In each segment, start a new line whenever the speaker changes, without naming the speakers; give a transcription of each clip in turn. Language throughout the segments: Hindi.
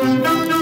no no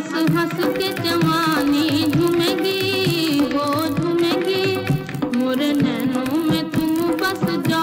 हंस हंस के जवानी झुमेगी वो झुमेगी। मोरे नैनों में तुम बस जाओ